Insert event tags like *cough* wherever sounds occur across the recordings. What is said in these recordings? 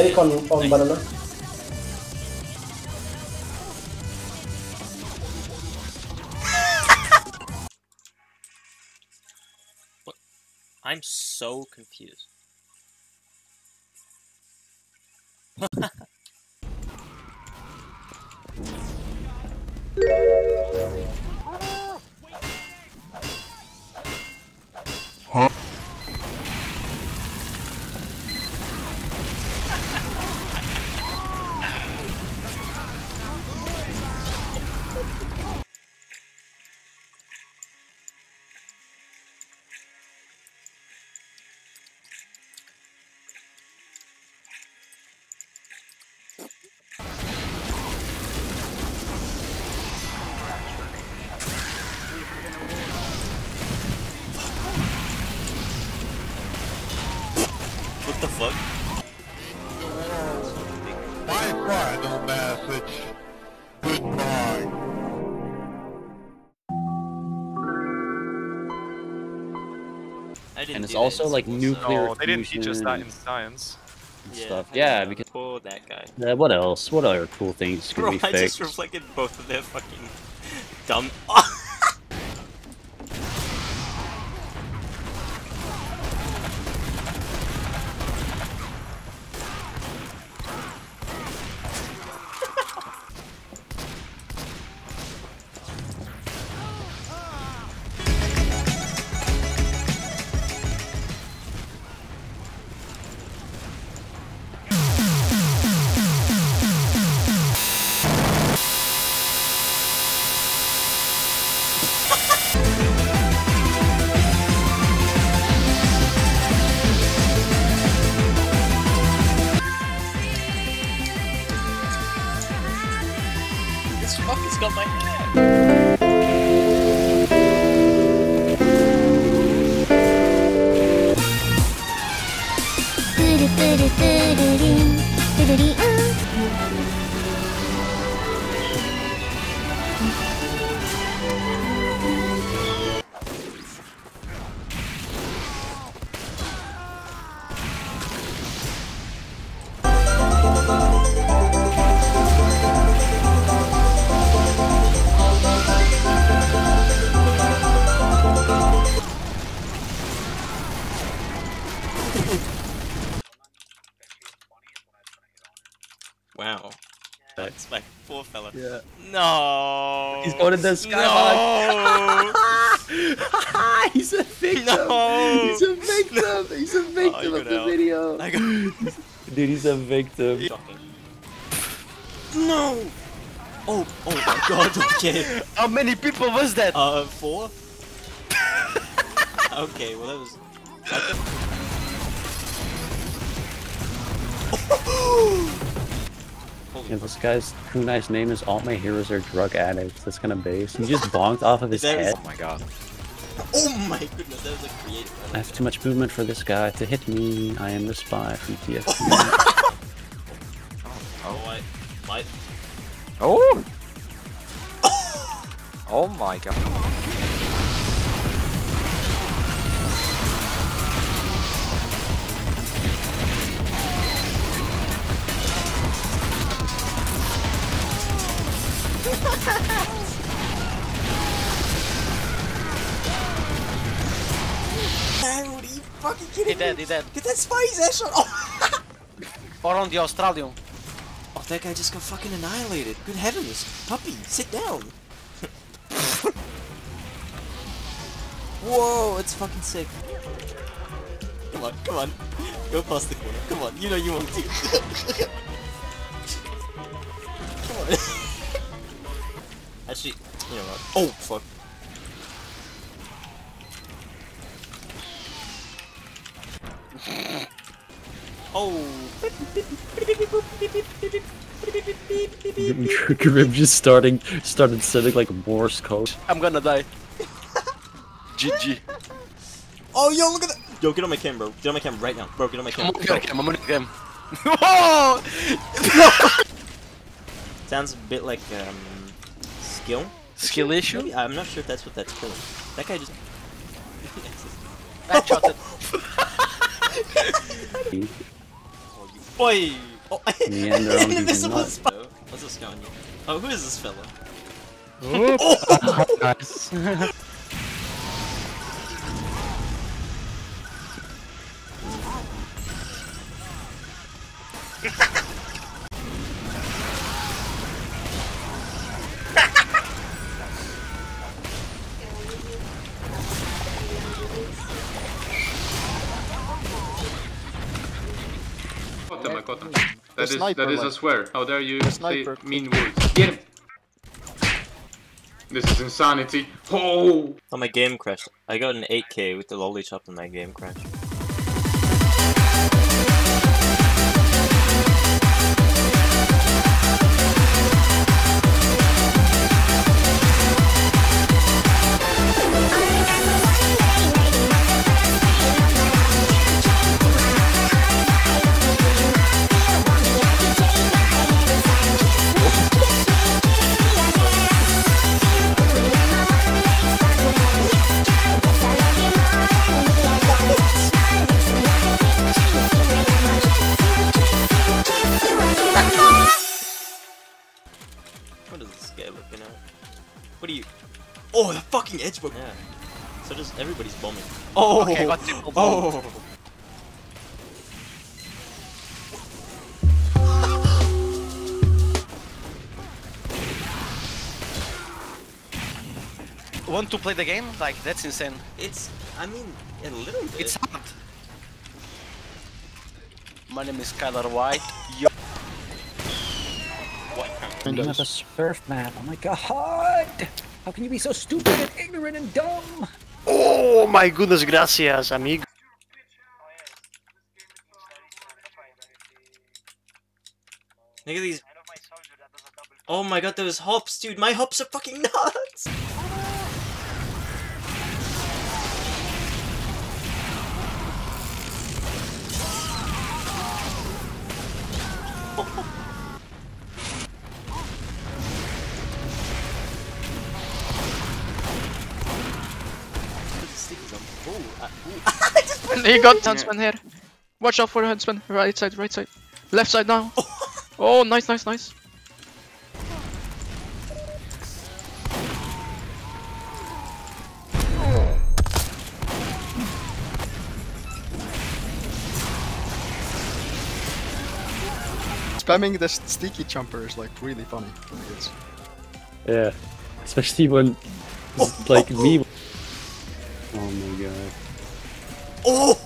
Medic on, on banana. *laughs* I'm so confused. *laughs* What the fuck? My final message. Goodbye. I didn't And it's also in like nuclear No, they didn't teach us that fusion in science. and Yeah, stuff. Yeah, because Pull that guy. uh, what else? What other cool things can Bro, be I just reflected both of their fucking dumb. *laughs* トゥりんントりん。That's my poor fella. Yeah. No. He's going to the skybox. No. *laughs* He's a victim. No. He's a victim. He's a victim you of the out. video. I got. *laughs* Dude, he's a victim. No. Oh. Oh my God. *laughs* Okay. How many people was that? Uh, four. okay. Well, that was. *gasps* Yeah, this guy's true nice name is All My Heroes Are Drug Addicts. That's kind of base. He just bonked off of his That is- head. Oh my god. Oh my goodness, that was a creative. I have too much movement for this guy to hit me. I am the spy from TF2. *laughs* Oh, I, my, Oh! Oh! *laughs* oh my god. Man, what are you fucking kidding He me? dead, he dead. Get that spy's headshot! Oh! *laughs* Or on the Australian. oh, that guy just got fucking annihilated. Good heavens. Puppy, sit down. *laughs* Whoa, it's fucking sick. Come on, come on. Go past the corner. Come on, you know you want to. *laughs* you know what? Oh, fuck. Oh. *laughs* Grim just starting started sending like Morse code. I'm gonna die. *laughs* GG. Oh, yo, look at that. Yo, get on my cam, bro. Get on my cam right now. Bro, get on my I'm cam. on the game, I'm on the game. Whoa! *laughs* Sounds a bit like, um, skill. Skill issue? Maybe, I'm not sure if that's what that's killing. That guy just. Headshotted. Oh, you Boy! Oh, In the end, they're on an invisible nuts. spot. What's this guy on you? Oh, who is this fella? *laughs* Oh. *laughs* Nice. Is, sniper, that is a swear. How dare you say mean words? Get him! This is insanity. Oh! Oh, my game crashed. I got an 8k with the Lollichop and my game crashed. The edge book. Yeah. So does everybody's bombing. Oh. Okay, got triple bomb. Oh. *laughs* Want to play the game? Like, that's insane. It's. I mean, a little bit. It's hard. My name is Skyler White. Yo. You have a surf map. Oh my god! How can you be so stupid and ignorant and dumb? Oh my goodness, gracias, amigo. Look at these. Oh my god, those hops, dude. My hops are fucking nuts. *laughs* He got huntsman here. Watch out for the huntsman. Right side, right side. Left side now. *laughs* Oh, nice, nice, nice. Spamming the s- sticky jumper is like really funny. It's, Yeah, especially when it's like me. *laughs* Oh!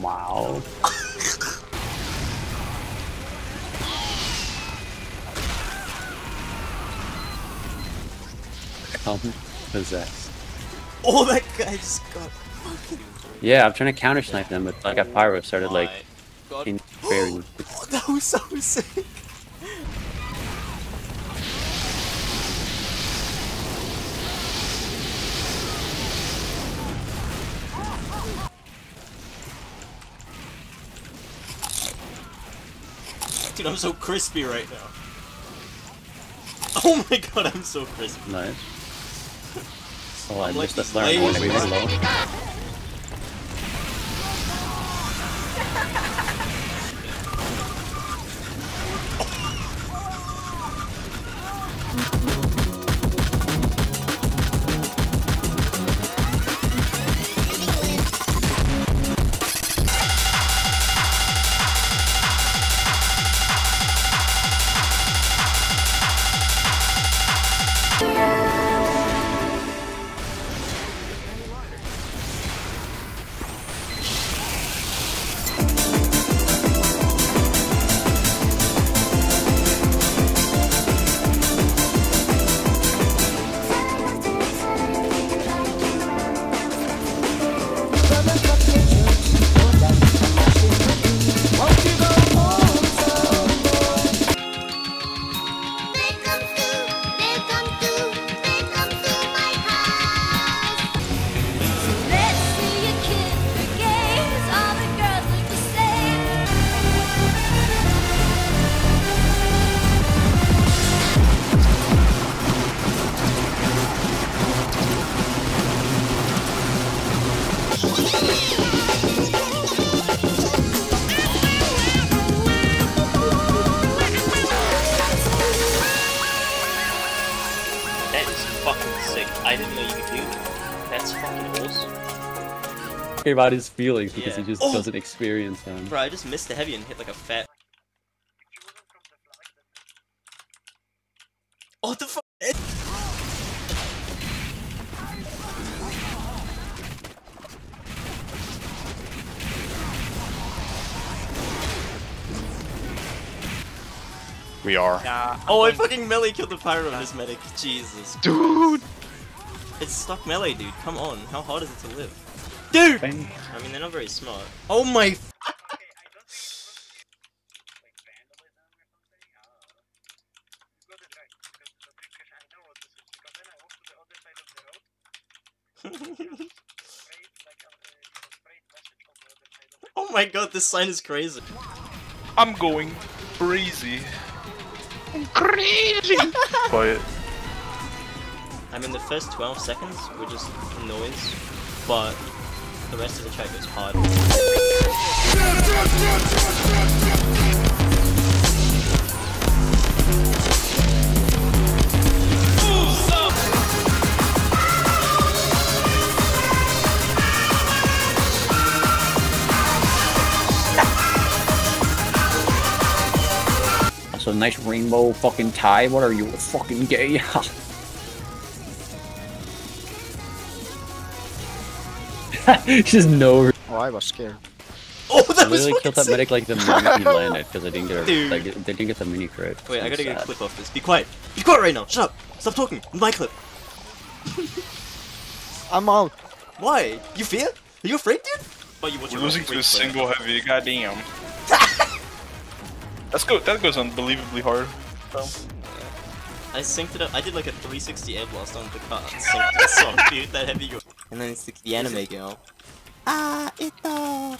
Wow. Come possess. Oh, that guy just got fucking. Yeah, I'm trying to counter snipe them, but like a pyro started like My God. Oh, that was so sick. *laughs* Dude, I'm so crispy right now. Oh my god, I'm so crispy. Nice. *laughs* Oh, I I'm like missed the these flare. ladies Way with- too low. care about his feelings because Yeah. he just Oh! doesn't experience them. Bro, I just missed the heavy and hit like a fat. Oh, the fuck? We are. Oh, I fucking melee killed the pyro of this medic. Jesus. Dude! It's stuck melee, dude. Come on. How hard is it to live? Dude! Bang. I mean, they're not very smart. Oh my. *laughs* oh my god, this sign is crazy. I'm going crazy. Crazy. *laughs* Quiet. I mean, the first 12 seconds were just noise, but the rest of the track goes hard. A nice rainbow fucking tie. What are you, fucking gay? *laughs* *laughs* just no. Oh, I was scared. Oh, that was literally fucking killed that medic like the moment he landed because I didn't get a Dude. like they didn't get the mini crit. Wait, I gotta get a clip off this. Be quiet. Be quiet right now. Shut up. Stop talking. My clip. *laughs* I'm out. Why? You fear? Are you afraid, dude? Oh, you We're losing to a freak single heavy. Goddamn. *laughs* That's go. That goes unbelievably hard. player. I synced it up. I did like a 360 air blast on the car. and Synced the song, dude. That heavy go. And then it's the, the anime girl. Ah, Ito.